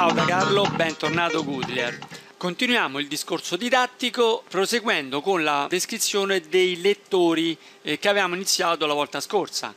Ciao da Carlo, bentornato Goodler. Continuiamo il discorso didattico proseguendo con la descrizione dei lettori eh, che avevamo iniziato la volta scorsa.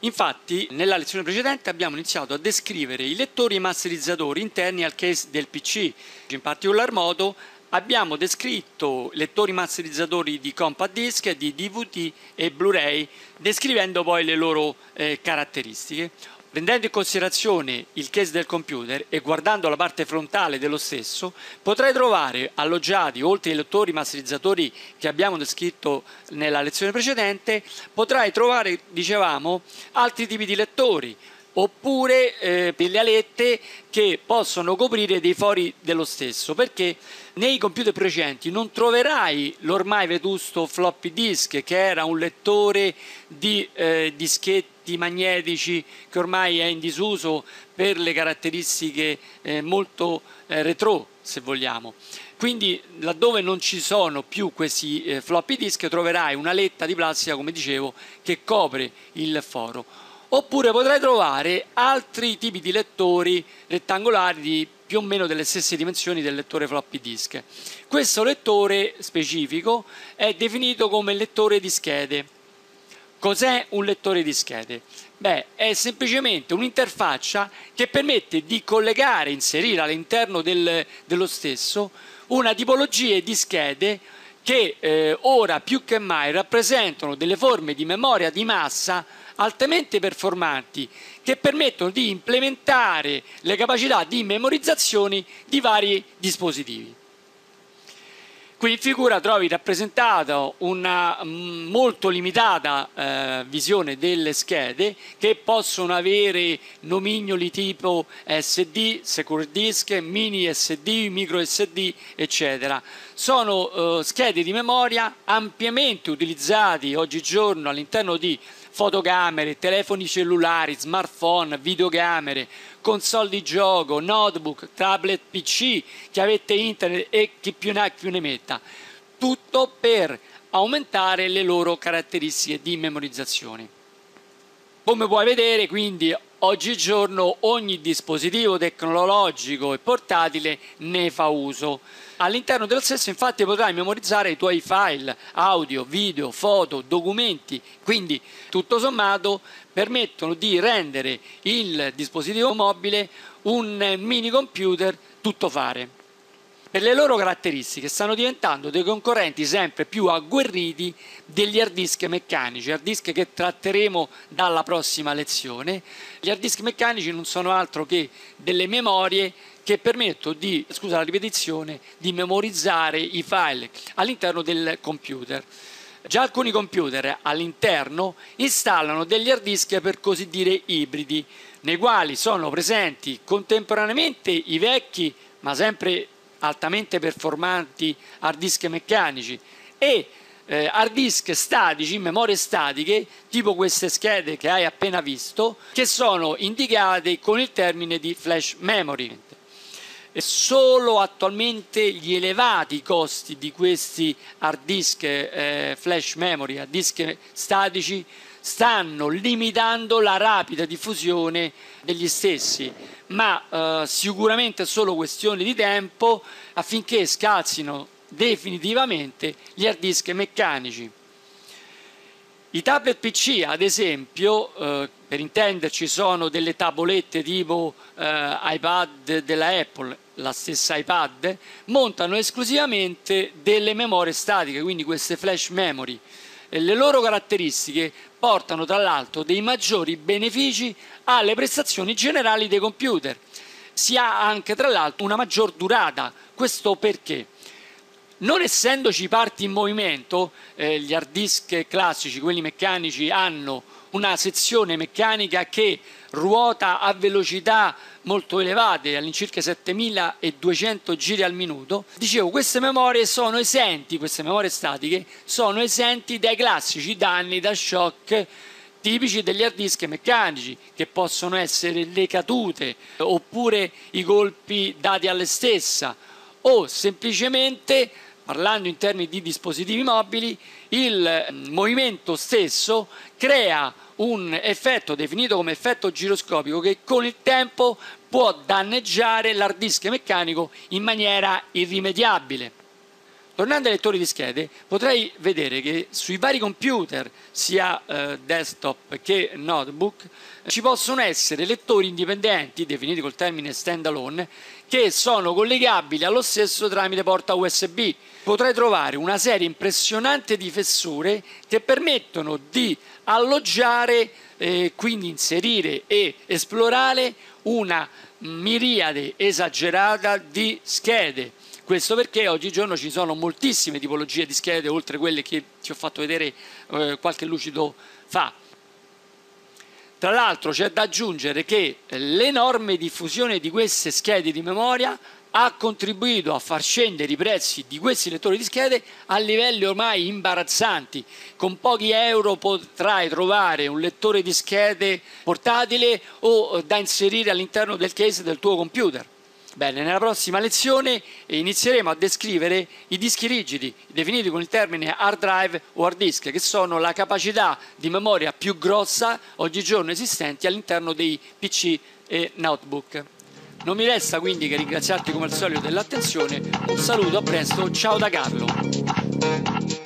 Infatti, nella lezione precedente abbiamo iniziato a descrivere i lettori masterizzatori interni al case del PC. In particolar modo abbiamo descritto lettori masterizzatori di compact disc, di DVD e Blu-ray, descrivendo poi le loro eh, caratteristiche. Prendendo in considerazione il case del computer e guardando la parte frontale dello stesso, potrai trovare alloggiati, oltre ai lettori masterizzatori che abbiamo descritto nella lezione precedente, potrai trovare, dicevamo, altri tipi di lettori, oppure eh, alette che possono coprire dei fori dello stesso perché nei computer precedenti non troverai l'ormai vetusto floppy disk che era un lettore di eh, dischetti magnetici che ormai è in disuso per le caratteristiche eh, molto eh, retro se vogliamo. Quindi laddove non ci sono più questi eh, floppy disk troverai una letta di plastica come dicevo che copre il foro oppure potrai trovare altri tipi di lettori rettangolari di più o meno delle stesse dimensioni del lettore floppy disk. Questo lettore specifico è definito come lettore di schede. Cos'è un lettore di schede? Beh, è semplicemente un'interfaccia che permette di collegare, inserire all'interno del, dello stesso una tipologia di schede che eh, ora più che mai rappresentano delle forme di memoria di massa altamente performanti che permettono di implementare le capacità di memorizzazione di vari dispositivi. Qui in figura trovi rappresentata una mm, molto limitata eh, visione delle schede che possono avere nomignoli tipo SD, Secure Disk, Mini SD, Micro SD, eccetera. Sono eh, schede di memoria ampiamente utilizzati oggigiorno all'interno di fotocamere, telefoni cellulari, smartphone, videocamere, console di gioco, notebook, tablet PC, che avete internet e chi più ne ha più ne metta. Tutto per aumentare le loro caratteristiche di memorizzazione. Come puoi vedere quindi oggigiorno ogni dispositivo tecnologico e portatile ne fa uso. All'interno del stesso infatti potrai memorizzare i tuoi file audio, video, foto, documenti, quindi tutto sommato permettono di rendere il dispositivo mobile un mini computer tutto fare. Per le loro caratteristiche stanno diventando dei concorrenti sempre più agguerriti degli hard disk meccanici, hard disk che tratteremo dalla prossima lezione. Gli hard disk meccanici non sono altro che delle memorie che permettono di, scusa la ripetizione, di memorizzare i file all'interno del computer. Già alcuni computer all'interno installano degli hard disk per così dire ibridi, nei quali sono presenti contemporaneamente i vecchi ma sempre altamente performanti hard disk meccanici e eh, hard disk statici, memorie statiche, tipo queste schede che hai appena visto, che sono indicate con il termine di flash memory solo attualmente gli elevati costi di questi hard disk eh, flash memory, hard disk statici, stanno limitando la rapida diffusione degli stessi, ma eh, sicuramente è solo questione di tempo affinché scalzino definitivamente gli hard disk meccanici. I tablet PC, ad esempio, eh, per intenderci, sono delle tavolette tipo eh, iPad della Apple la stessa iPad, montano esclusivamente delle memorie statiche, quindi queste flash memory. E le loro caratteristiche portano tra l'altro dei maggiori benefici alle prestazioni generali dei computer. Si ha anche tra l'altro una maggior durata. Questo perché? Non essendoci parti in movimento, eh, gli hard disk classici, quelli meccanici, hanno una sezione meccanica che ruota a velocità molto elevate, all'incirca 7200 giri al minuto, dicevo queste memorie sono esenti, queste memorie statiche sono esenti dai classici danni da shock tipici degli hard disk meccanici che possono essere le cadute oppure i colpi dati alle stesse o semplicemente parlando in termini di dispositivi mobili, il mm, movimento stesso crea un effetto definito come effetto giroscopico che con il tempo può danneggiare l'hard disk meccanico in maniera irrimediabile. Tornando ai lettori di schede, potrei vedere che sui vari computer, sia eh, desktop che notebook, ci possono essere lettori indipendenti, definiti col termine standalone, che sono collegabili allo stesso tramite porta USB. Potrei trovare una serie impressionante di fessure che permettono di alloggiare, eh, quindi inserire e esplorare una miriade esagerata di schede questo perché oggigiorno ci sono moltissime tipologie di schede, oltre quelle che ti ho fatto vedere eh, qualche lucido fa. Tra l'altro c'è da aggiungere che l'enorme diffusione di queste schede di memoria ha contribuito a far scendere i prezzi di questi lettori di schede a livelli ormai imbarazzanti. Con pochi euro potrai trovare un lettore di schede portatile o da inserire all'interno del case del tuo computer. Bene, nella prossima lezione inizieremo a descrivere i dischi rigidi, definiti con il termine hard drive o hard disk, che sono la capacità di memoria più grossa oggigiorno esistenti all'interno dei PC e notebook. Non mi resta quindi che ringraziarti come al solito dell'attenzione, un saluto, a presto, ciao da Carlo!